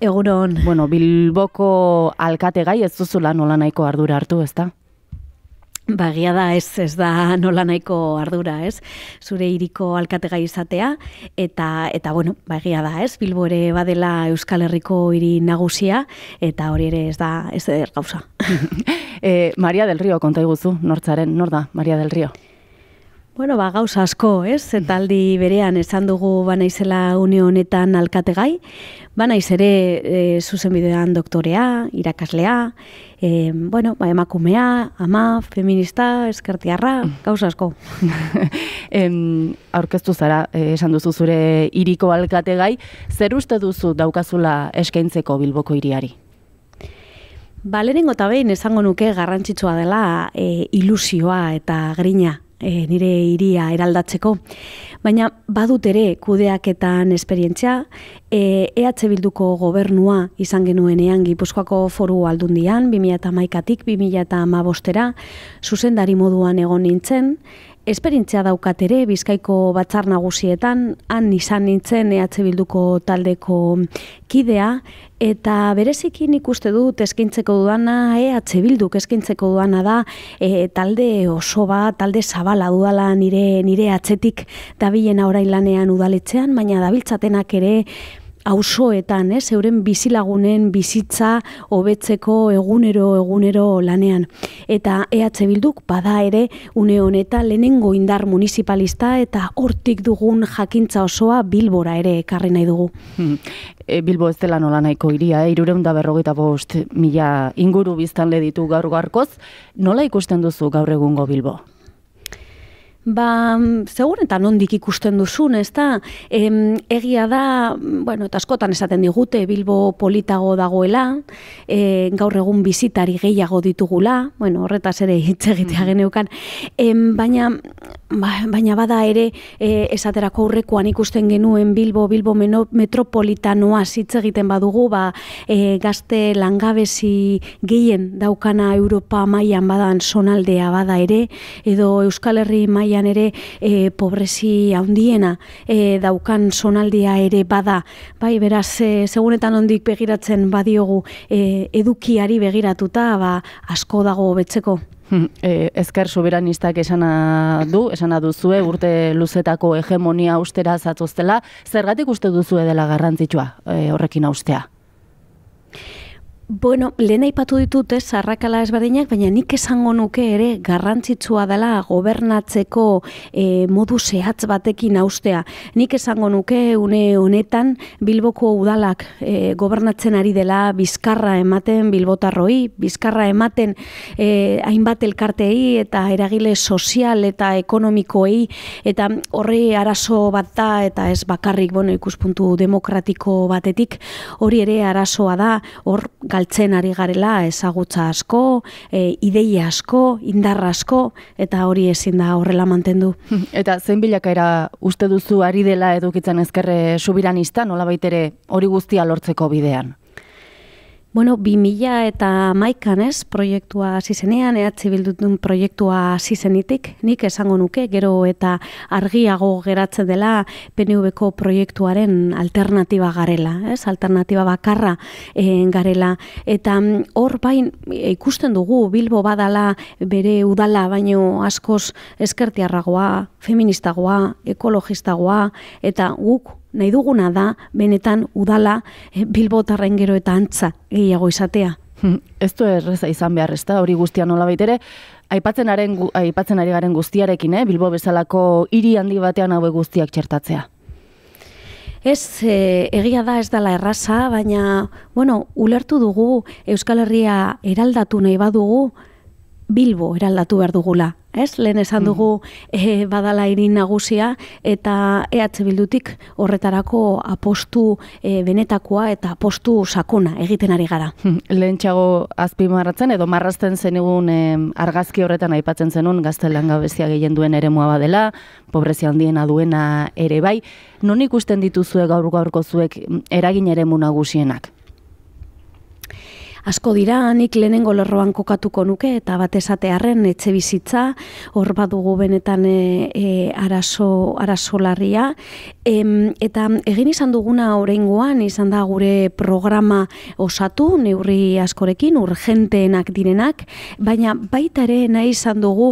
Egunon. Bueno, Bilboko alkate gai ez duzula nola nahiko ardura hartu, ez da? Bagia da, ez, ez da nola nahiko ardura, ez? Zure iriko alkate gai izatea, eta, eta bueno, bagia da, ez? Bilbo ere badela Euskal Herriko hiri nagusia, eta hori ere ez da, ez gauza. e, Maria del Rio, konta iguzu, nortzaren, nor da, Maria del Rio? Bueno, ba, gauza asko, ez? Eta aldi berean esan dugu banaizela une honetan alkategai, banaiz ere e, zuzenbidean doktorea, irakaslea, e, bueno, ba, emakumea, ama, feminista, eskertiarra, gauza asko. em, aurkeztu zara, e, esan duzu zure iriko alkategai, zer uste duzu daukazula eskaintzeko bilboko iriari? Ba, lehenengo eta behin esango nuke garrantzitsua dela e, ilusioa eta grina e, nire iria eraldatzeko. Baina badut ere kudeaketan esperientzia, e, EH Bilduko gobernua izan genuenean Gipuzkoako foru aldundian, 2008-atik 2008-era, zuzendari moduan egon nintzen, Esperientzia daukat ere Bizkaiko batzar nagusietan. Han izan nintzen EH Bilduko taldeko kidea. Eta berezikin ikuste dut eskintzeko duana EH Bilduk eskintzeko duana da e, talde oso bat, talde zabala dudala nire nire atzetik dabilena orain lanean udaletzean, baina dabiltzatenak ere auzoetan, ez, euren bizilagunen bizitza hobetzeko egunero egunero lanean. Eta EH Bilduk bada ere une honetan lehenengo indar municipalista eta hortik dugun jakintza osoa Bilbora ere ekarri nahi dugu. Hmm. E, Bilbo ez dela nola nahiko iria, eh? irureun da berrogeita bost mila inguru biztan ditu gaur garkoz, nola ikusten duzu gaur egungo Bilbo? Ba, segun eta nondik ikusten duzun, ez da, em, egia da, bueno, eta askotan esaten digute, Bilbo politago dagoela, e, gaur egun bizitari gehiago ditugula, bueno, horretaz ere hitz egitea mm. geneukan, em, baina, ba, baina bada ere, e, esaterako aurrekoan ikusten genuen Bilbo, Bilbo metropolitanoa hitz egiten badugu, ba, e, gazte langabezi gehien daukana Europa mailan badan sonaldea bada ere, edo Euskal Herri mailan ere e, pobrezi handiena e, daukan sonaldia ere bada. Bai, beraz, e, segunetan ondik begiratzen badiogu e, edukiari begiratuta, ba, asko dago betzeko. Hmm, e, ezker soberanistak esana du, esana duzue, urte luzetako hegemonia ustera zatuztela, zergatik uste duzue dela garrantzitsua e, horrekin austea? Bueno, lehen aipatu ditut ez, arrakala ezberdinak, baina nik esango nuke ere garrantzitsua dela gobernatzeko e, modu zehatz batekin austea. Nik esango nuke une honetan Bilboko udalak e, gobernatzen ari dela bizkarra ematen Bilbotarroi, bizkarra ematen e, hainbat elkartei eta eragile sozial eta ekonomikoei eta horri arazo bat da eta ez bakarrik bueno, ikuspuntu demokratiko batetik hori ere arazoa da hor galtzen ari garela ezagutza asko, e, ideia asko, indar asko eta hori ezin da horrela mantendu. Eta zein bilakaera uste duzu ari dela edukitzen ezkerre subiranista, nola baitere hori guztia lortzeko bidean? Bueno, bi mila eta maikan ez, proiektua zizenean, ehatzi bildutun proiektua zizenitik, nik esango nuke, gero eta argiago geratzen dela PNV-ko proiektuaren alternatiba garela, ez, alternatiba bakarra e, garela. Eta mm, hor bain ikusten dugu, Bilbo badala bere udala, baino askoz eskertiarragoa, feministagoa, ekologistagoa, eta guk nahi duguna da, benetan udala e, bilbotarren gero eta antza gehiago izatea. Ez du erreza izan behar ez da, hori guztia nola baitere, aipatzen, aipatzen ari garen guztiarekin, eh? Bilbo bezalako hiri handi batean haue guztiak txertatzea. Ez, e, egia da ez dela erraza, baina, bueno, ulertu dugu Euskal Herria eraldatu nahi badugu, Bilbo eraldatu behar dugula ez? Lehen esan dugu e, badala irin nagusia eta EH Bildutik horretarako apostu e, benetakoa eta apostu sakona egiten ari gara. Lehen txago azpimarratzen edo marrazten zenigun e, argazki horretan aipatzen zenun gazte langabezia gehien duen ere badela, pobrezia handiena duena ere bai. Non ikusten dituzue gaur gaurko zuek eragin ere nagusienak? Asko dira, nik lehenengo lerroan kokatuko nuke, eta bat esatearen etxe bizitza, hor badugu benetan e, e, arazo, arazo larria, Em, eta egin izan duguna oraingoan izan da gure programa osatu neurri askorekin urgenteenak direnak, baina baita ere nahi izan dugu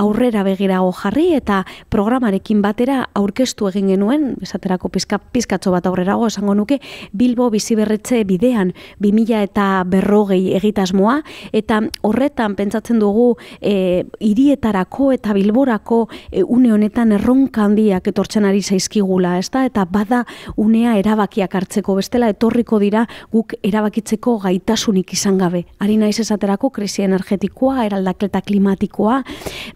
aurrera begirago jarri eta programarekin batera aurkeztu egin genuen, esaterako pizka, pizkatzo bat aurrerago esango nuke, Bilbo biziberretze bidean 2000 eta berrogei egitasmoa, eta horretan pentsatzen dugu e, irietarako eta bilborako e, une honetan erronka handiak etortzen ari zaizkigula, ezta? Eta bada unea erabakiak hartzeko bestela etorriko dira guk erabakitzeko gaitasunik izan gabe. Ari naiz esaterako krisi energetikoa, eraldaketa klimatikoa,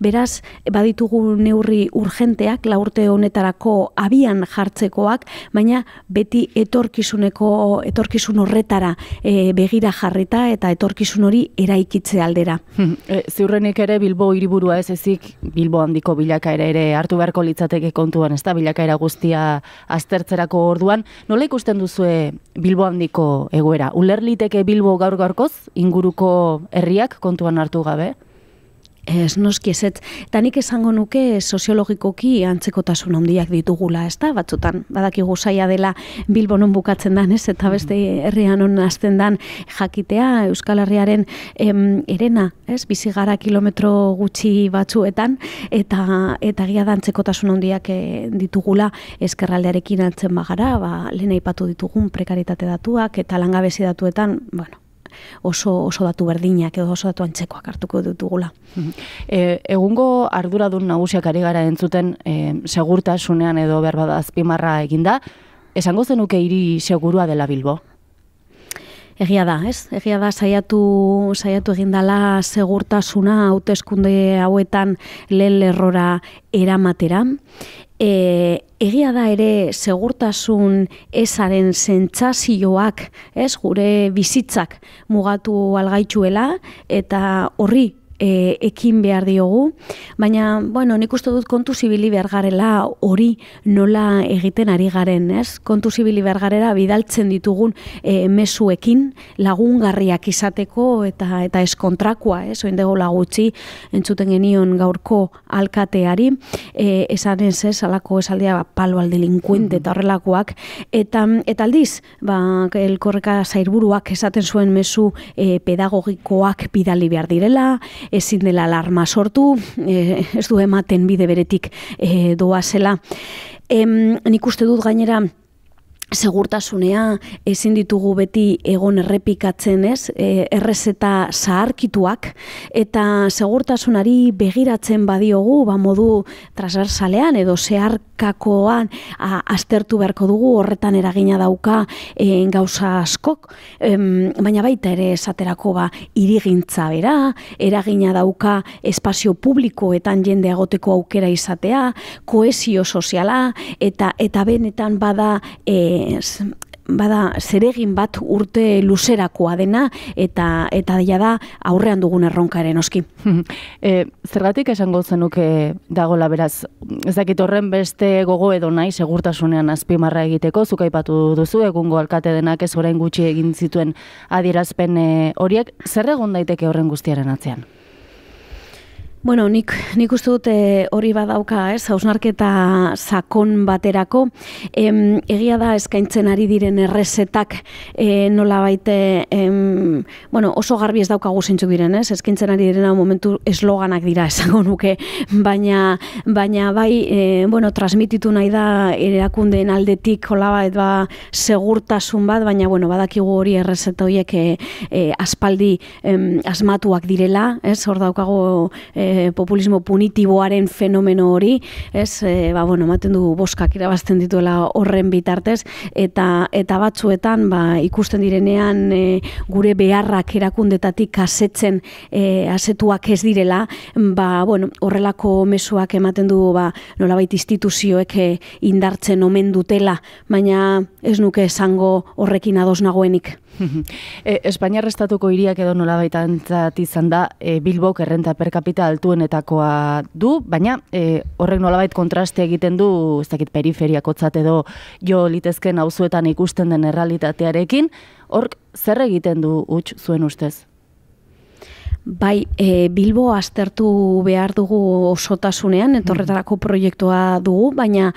beraz baditugu neurri urgenteak laurte honetarako abian jartzekoak, baina beti etorkizuneko etorkizun horretara e, begira jarrita eta etorkizun hori eraikitze aldera. E, ziurrenik ere Bilbo hiriburua ez ezik Bilbo handiko bilakaera ere hartu beharko litzateke kontuan, ez da bilakaera guztia aztertzerako orduan. Nola ikusten duzue Bilbo handiko egoera? Ulerliteke Bilbo gaur gaurkoz inguruko herriak kontuan hartu gabe? Ez noski ez, eta nik esango nuke soziologikoki antzekotasun handiak ditugula, ez da, batzutan, badakigu zaila dela Bilbonon bukatzen dan, ez, eta beste herrian hon azten dan jakitea Euskal Herriaren em, erena, ez, bizigara kilometro gutxi batzuetan, eta eta gira da antzekotasun handiak e, ditugula eskerraldearekin antzen bagara, ba, lehen aipatu ditugun prekaritate datuak, eta langabezi datuetan, bueno, oso oso datu berdinak edo oso datu antzekoak hartuko ditugula. E, egungo arduradun nagusiak ari gara entzuten e, segurtasunean edo behar bada azpimarra eginda, esango zenuke hiri segurua dela Bilbo? Egia da, ez? Egia da saiatu saiatu egindala segurtasuna hauteskunde hauetan lehen lerrora eramatera e, egia da ere segurtasun esaren sentsazioak, ez, gure bizitzak mugatu algaitzuela eta horri e, ekin behar diogu, baina, bueno, nik uste dut kontu zibili behar garela hori nola egiten ari garen, ez? Kontu zibili behar garela bidaltzen ditugun e, mesuekin lagungarriak izateko eta eta eskontrakoa, ez? Oin dugu lagutzi entzuten genion gaurko alkateari, e, esan ez, ez, alako esaldia ba, palo al delinkuente eta horrelakoak, eta, eta aldiz, ba, elkorreka zairburuak esaten zuen mesu e, pedagogikoak bidali behar direla, ezin dela alarma sortu, e, ez du ematen bide beretik e, doa zela. E, nik uste dut gainera, segurtasunea ezin ditugu beti egon errepikatzen, ez? E, errezeta zaharkituak eta segurtasunari begiratzen badiogu, ba modu transversalean edo zeharkakoan a, aztertu beharko dugu horretan eragina dauka e, gauza askok, baina baita ere esaterako ba irigintza bera, eragina dauka espazio publikoetan jende agoteko aukera izatea, koesio soziala eta eta benetan bada e, bada zeregin bat urte luzerakoa dena eta eta dela da aurrean dugun erronkaren oski. e, zergatik esango zenuke dagola beraz, ez dakit horren beste gogo edo nahi segurtasunean azpimarra egiteko, zuk aipatu duzu egungo alkate denak ez orain gutxi egin zituen adierazpen eh, horiek, zer egon daiteke horren guztiaren atzean? Bueno, nik, nik uste dute hori badauka, ez, hausnarketa sakon baterako. Em, egia da eskaintzen ari diren errezetak e, nola baite, em, bueno, oso garbi ez daukagu zintxuk diren, ez, eskaintzen ari diren momentu esloganak dira esango nuke, baina, baina bai, e, bueno, transmititu nahi da erakundeen aldetik hola bat, ba, segurtasun bat, baina, bueno, badakigu hori errezeta horiek e, e, aspaldi em, asmatuak direla, ez, hor daukago e, populismo punitiboaren fenomeno hori, ez, e, ba, bueno, maten du boskak irabazten dituela horren bitartez, eta eta batzuetan, ba, ikusten direnean e, gure beharrak erakundetatik asetzen e, asetuak ez direla, ba, bueno, horrelako mesuak ematen du, ba, nolabait instituzioek e, indartzen omen dutela, baina ez nuke esango horrekin ados nagoenik. e, Espainiar estatuko hiriak edo nola baitantzat izan da e, Bilbok errenta per capita altuenetakoa du, baina e, horrek nolabait kontraste egiten du, ez dakit periferiak edo jo litezken auzuetan ikusten den errealitatearekin, hork zer egiten du huts zuen ustez? Bai, e, Bilbo aztertu behar dugu osotasunean, etorretarako proiektua dugu, baina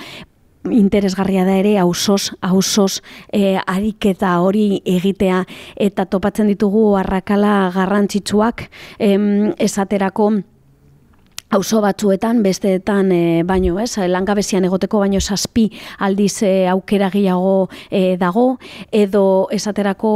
interesgarria da ere ausos ausos e, ariketa hori egitea eta topatzen ditugu arrakala garrantzitsuak em, esaterako auzo batzuetan besteetan e, baino, ez? Langabezian egoteko baino zazpi aldiz e, aukera gehiago e, dago edo esaterako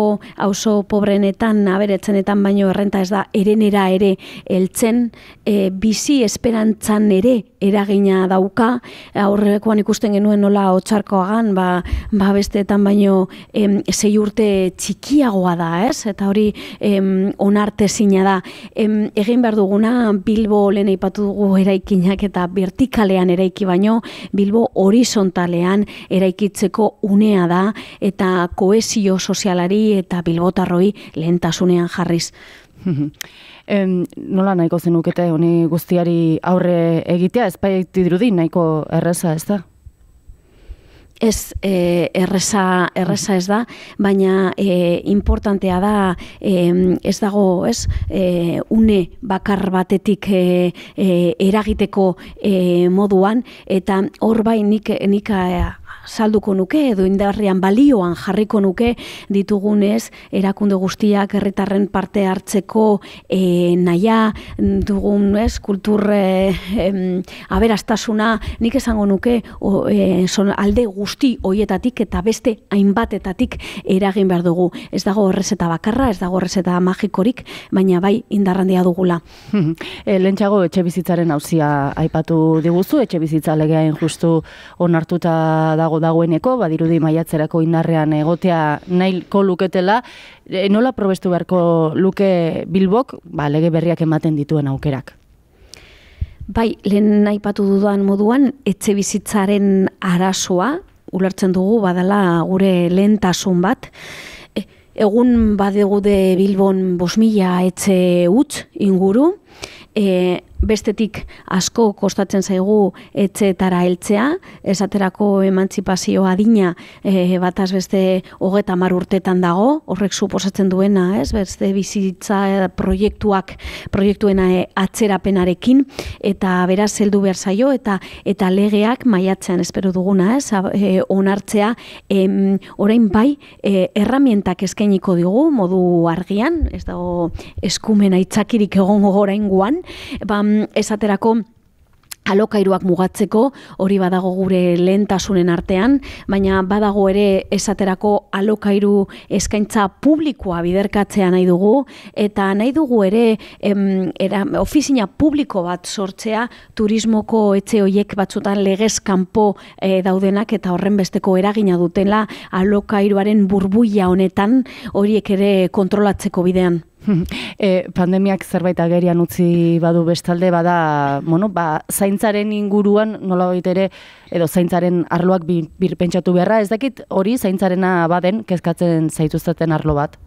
auzo pobrenetan aberetzenetan baino errenta ez da erenera ere heltzen e, bizi esperantzan ere eragina dauka aurrekoan ikusten genuen nola otsarkoagan ba, ba besteetan baino em, sei urte txikiagoa da, ez? Eta hori em, onartezina da. Em, egin behar duguna Bilbo lehen aipatu dugu eraikinak eta vertikalean eraiki baino Bilbo horizontalean eraikitzeko unea da eta koesio sozialari eta bilbotarroi lehentasunean jarriz. Em, nola nahiko zenukete honi guztiari aurre egitea, ezpaitik dirudi nahiko erreza ez da? Ez e, erresa, erresa ez da, baina e, importantea da e, ez dago ez, e, une bakar batetik e, e, eragiteko e, moduan, eta hor bai nik, nik salduko nuke edo indarrean balioan jarriko nuke ditugunez erakunde guztiak herritarren parte hartzeko e, naia dugun ez kultur e, aberastasuna nik esango nuke o, e, son, alde guzti hoietatik eta beste hainbatetatik eragin behar dugu. Ez dago horrezeta bakarra ez dago horrezeta magikorik baina bai indarrandia dugula. E, lentsago etxe bizitzaren hauzia aipatu diguzu etxe bizitza legeain justu onartuta dago dagoeneko, badirudi maiatzerako indarrean egotea nahiko luketela, e, nola probestu beharko luke Bilbok, ba, lege berriak ematen dituen aukerak? Bai, lehen aipatu dudan moduan, etxe bizitzaren arasoa, ulertzen dugu, badala gure lehentasun bat, e, egun badegude Bilbon bos mila etxe utz inguru, e, bestetik asko kostatzen zaigu etxeetara heltzea, esaterako emantzipazio adina e, bataz beste hogeta mar urtetan dago, horrek suposatzen duena, ez, beste bizitza proiektuak, proiektuena e, atzerapenarekin, eta beraz heldu behar zaio, eta eta legeak maiatzean espero duguna, ez, e, onartzea, em, orain bai, e, erramientak eskainiko digu, modu argian, ez dago eskumena itzakirik egongo orain guan, ba, esaterako alokairuak mugatzeko, hori badago gure lehentasunen artean, baina badago ere esaterako alokairu eskaintza publikoa biderkatzea nahi dugu, eta nahi dugu ere em, era, ofizina publiko bat sortzea turismoko etxe hoiek batzutan legez kanpo e, daudenak eta horren besteko eragina dutela alokairuaren burbuia honetan horiek ere kontrolatzeko bidean. e, pandemiak zerbait agerian utzi badu bestalde bada, bueno, ba, zaintzaren inguruan nola ere edo zaintzaren arloak bir, bir pentsatu beharra, ez dakit hori zaintzarena baden kezkatzen zaituztaten arlo bat?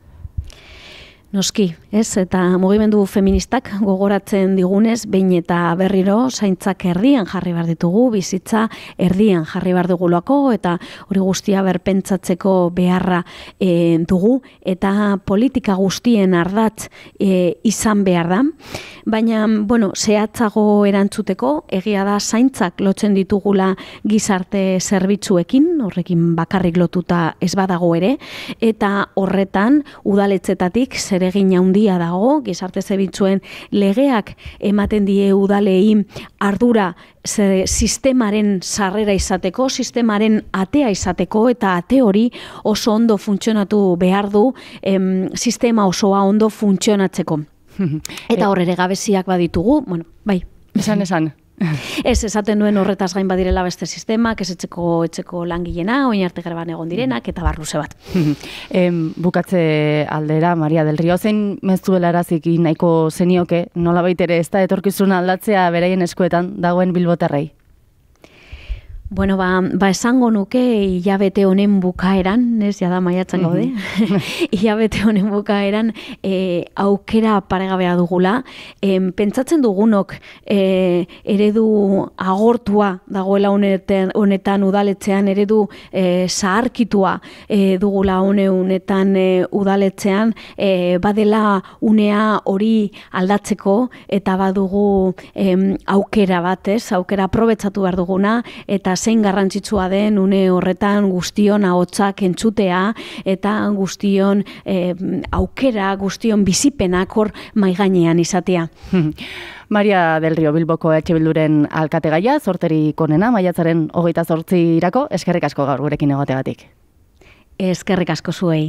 Noski, ez, eta mugimendu feministak gogoratzen digunez, behin eta berriro zaintzak erdian jarri behar ditugu, bizitza erdian jarri behar dugulako, eta hori guztia berpentsatzeko beharra e, dugu, eta politika guztien ardatz e, izan behar da. Baina, bueno, zehatzago erantzuteko, egia da zaintzak lotzen ditugula gizarte zerbitzuekin, horrekin bakarrik lotuta ez badago ere, eta horretan udaletzetatik zer zeregin handia dago, gizarte zebitzuen legeak ematen die udalei ardura ze, sistemaren sarrera izateko, sistemaren atea izateko, eta ate hori oso ondo funtzionatu behar du em, sistema osoa ondo funtzionatzeko. Eta horre gabeziak baditugu, bueno, bai. Esan, esan. Ez, esaten duen horretaz gain badirela beste sistemak, ez etxeko, etxeko langilena, oin arte gerban egon direnak, eta barruze bat. em, bukatze aldera, Maria del Rio, zein mezuela erazik nahiko zenioke, nola baitere ez da etorkizuna aldatzea beraien eskuetan dagoen bilbotarrei? Bueno, ba, ba esango nuke hilabete honen bukaeran, ez jada maiatzen gaude, mm hilabete honen bukaeran e, aukera paregabea dugula. E, pentsatzen dugunok e, eredu agortua dagoela honetan, honetan udaletzean, eredu e, zaharkitua e, dugula hone honetan e, udaletzean, e, badela unea hori aldatzeko eta badugu e, aukera bat, ez? Aukera aprobetsatu behar duguna eta zein garrantzitsua den une horretan guztion ahotsak entzutea eta guztion e, aukera, guztion bizipenak hor maiganean izatea. Maria del Rio Bilboko EH Bilduren alkategaia, sorteri konena, maiatzaren hogeita sortzi irako, eskerrik asko gaur gurekin egotegatik. Eskerrik asko zuei.